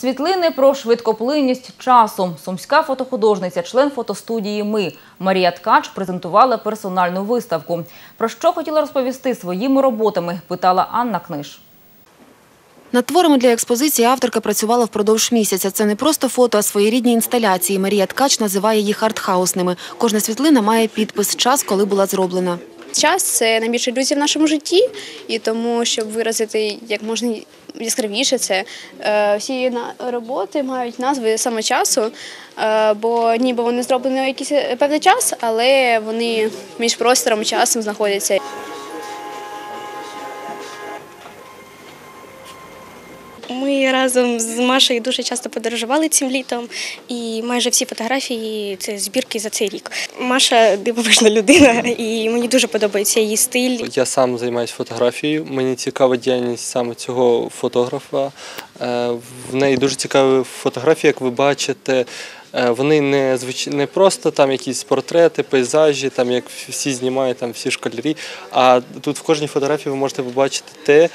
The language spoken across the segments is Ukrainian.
Світлини про швидкоплинність часу. Сумська фотохудожниця, член фотостудії Ми Марія Ткач презентувала персональну виставку. Про що хотіла розповісти своїми роботами, питала Анна Книж. Над творами для експозиції авторка працювала впродовж місяця. Це не просто фото, а своєрідні інсталяції. Марія Ткач називає їх артхаусними. Кожна світлина має підпис «Час, коли була зроблена». Час це найбільша ілюзія в нашому житті, і тому, щоб виразити як можна яскравіше це, е, всі роботи мають назви саме часу, е, бо ніби вони зроблені у якийсь певний час, але вони між простором і часом знаходяться. Ми разом з Машею дуже часто подорожували цим літом, і майже всі фотографії це збірки за цей рік. Маша дивовижна людина, і мені дуже подобається її стиль. Я сам займаюся фотографією. Мені цікава діяльність саме цього фотографа. Е, В неї дуже цікаві фотографії, як ви бачите. Е, Вони не звич... не просто там якісь портрети, пейзажі, там як всі знімають там всі школярі. А тут в кожній фотографії ви можете побачити те,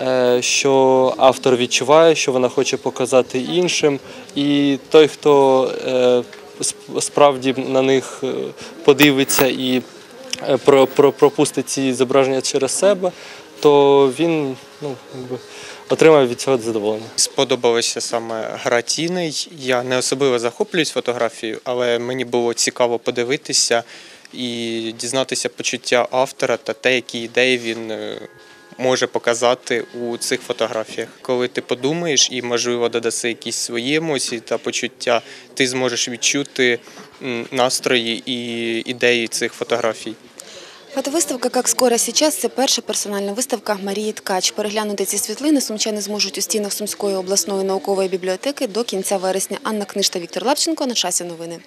е, що автор відчуває, що вона хоче показати іншим. І той, хто справді на них подивиться і про, про, пропустить ці зображення через себе, то він ну, якби, отримає від цього задоволення. Сподобалася саме гра тіней. Я не особливо захоплююсь фотографією, але мені було цікаво подивитися і дізнатися почуття автора та те, які ідеї він е, може показати у цих фотографіях. Коли ти подумаєш і, можливо, додаси якісь свої емоції та почуття, ти зможеш відчути настрої і ідеї цих фотографій. Фотовиставка «Как скоро сейчас» – це перша персональна виставка Марії Ткач. Переглянути ці світлини сумчани зможуть у стінах Сумської обласної наукової бібліотеки до кінця вересня. Анна Книж та Віктор Лапченко. На часі новини.